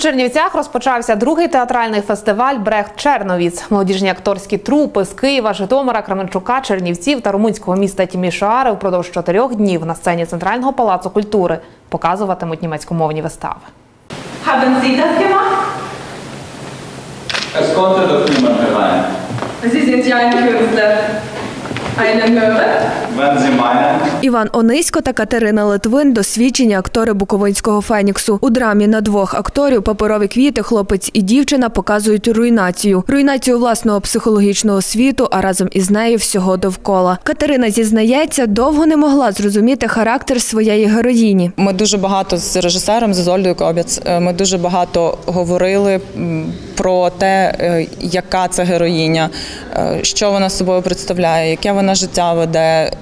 Чернівцях розпочався другий театральний фестиваль Брехт Черновіц. Молодіжні акторські трупи з Києва, Житомира, Кременчука, Чернівців та румунського міста Тімішоари впродовж чотирьох днів на сцені Центрального палацу культури. Показуватимуть німецькомовні вистави. Haben Sie das Іван Онисько та Катерина Литвин досвідчені актори Буковинського Феніксу. У драмі на двох акторів паперові квіти, хлопець і дівчина показують руйнацію. Руйнацію власного психологічного світу, а разом із нею всього довкола. Катерина зізнається, довго не могла зрозуміти характер своєї героїні. Ми дуже багато з режисером з Ізольдою Кобяц. е, Ми дуже багато говорили про те, е, яка це героїня, е, що вона собою представляє, яке вона життя веде.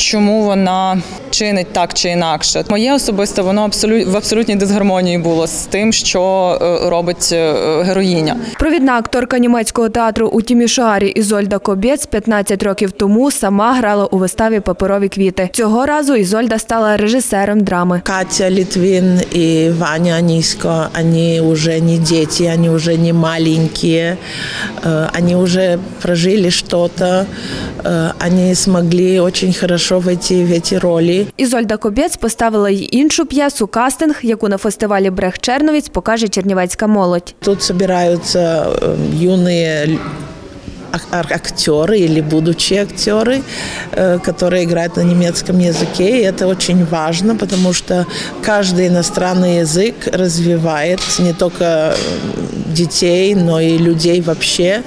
Чому вона чинить так чи інакше? Моє особисто воно абсолют в абсолютній дисгармонії було з тим, що е, робить е, героїня. Провідна акторка німецького театру у Тімішоарі Ізольда Кобєц 15 років тому сама грала у виставі Паперові квіти. Цього разу Ізольда стала режисером драми. Катя Литвин и Ваня Аниско, они уже не дети, они уже не маленькие, э, они уже прожили что-то, э, они смогли очень хорошо в эти роли. Ізольда Кобєць поставила й іншу п'єсу кастинг, яку на фестивалі Брех Черновіць покаже чернівецька молодь. Тут збираються э, актеры или будущие актеры, э, которые играют на немецком языке. И это очень важно, потому что каждый иностранный язык развивает не только э, детей, но и людей вообще.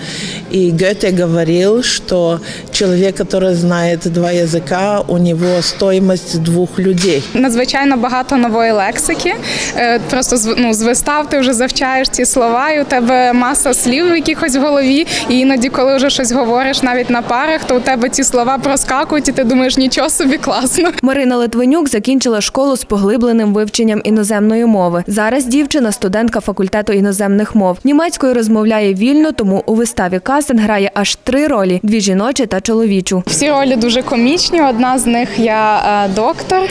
И Гёте говорил, что человек, который знает два языка, у него стоимость двух людей. Надзвичайно багато нової лексики. Е, Просто з ну, з вистав ти вже завчаєш ці слова, і у тебе маса слів в якихось в голові. І іноді, коли вже щось говориш навіть на парах, то у тебе ці слова проскакують, і ти думаєш, нічого собі класно. Марина Литвинюк закінчила школу з поглибленим вивченням іноземної мови. Зараз дівчина студентка факультету іноземних мов. Німецькою розмовляє вільно, тому у виставі кастинг грає аж три ролі: дві жіночі та чоловічу. Всі ролі дуже комічні. Одна з них я е, доктор, е,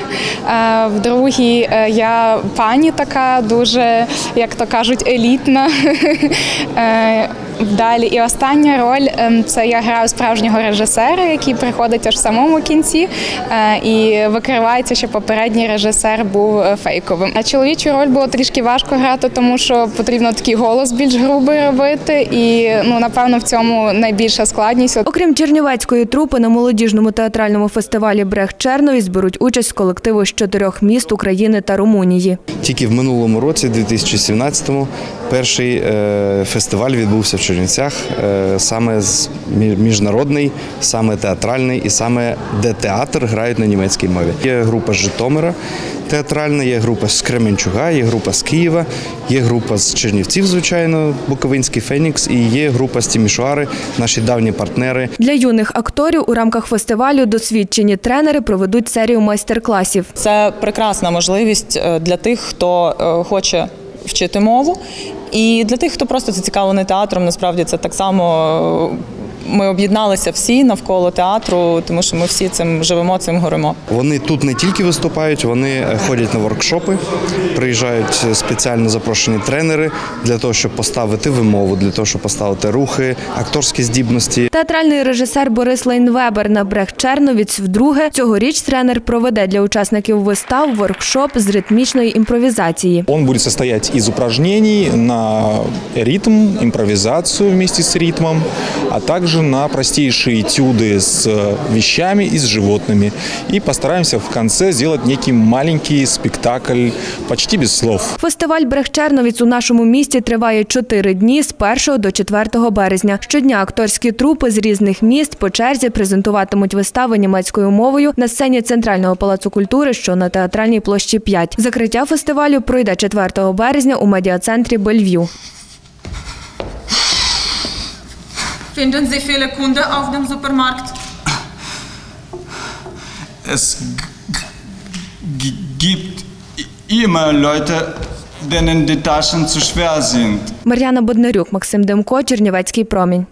в другій е, я пані така, дуже, як то кажуть, елітна. Далі і остання роль ем, це я граю справжнього режисера, який приходить аж в самому кінці, е, і викривається, що попередній режисер був е, фейковим. А чоловічу роль було трішки важко грати, тому що потрібно такий голос більш грубий робити, і ну напевно в цьому найбільша складність. Окрім чернівецької трупи, на молодіжному театральному фестивалі Брех Черновіць беруть участь колективи з чотирьох міст України та Румунії. Тільки в минулому році, 2017-му, перший е, фестиваль відбувся в Чернівцях, е, саме з міжнародний, саме театральний і саме де театр грають на німецькій мові. Є група з Житомира театральна, є група з Кременчуга, є група з Києва, є група з Чернівців, звичайно, Буковинський Фенікс, і є група з Тімішуари, наші давні партнери. Для юних акторів у рамках фестивалю досвідчені тренери проведуть серію майстер-класів. Це прекрасна можливість е, для тих, хто е, хоче вчити мову, і для тих, хто просто зацікавлений театром. Насправді це так само. Е, Ми об'єдналися всі навколо театру, тому що ми всі цим живемо, цим горимо. Вони тут не тільки виступають, вони е, ходять на воркшопи, приїжджають спеціально запрошені тренери для того, щоб поставити вимову, для того, щоб поставити рухи, акторські здібності. Театральний режисер Борис Лейнвебер на Брех Черновіць вдруге цьогоріч тренер проведе для учасників вистав воркшоп з ритмічної імпровізації. Он будет состоять из упражнений на ритм, импровизацию вместе с ритмом, а также на простейшие этюды с э, вещами и с животными. И постараемся в конце сделать некий маленький спектакль почти без слов. Фестиваль Брех Черновіць у нашому місті триває чотири дні з 1 до 4 березня. Щодня акторські трупи з різних міст по черзі презентуватимуть вистави німецькою мовою на сцені Центрального палацу культури, що на театральній площі 5. Закриття фестивалю пройде 4 березня у медіа-центрі Бельв'ю. Finden Sie viele Kunden auf dem Supermarkt? es g- gibt i- immer Leute, denen die Taschen zu schwer sind. Мар'яна Боднарюк, Максим Демко, Чернівецький промінь.